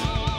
Bye.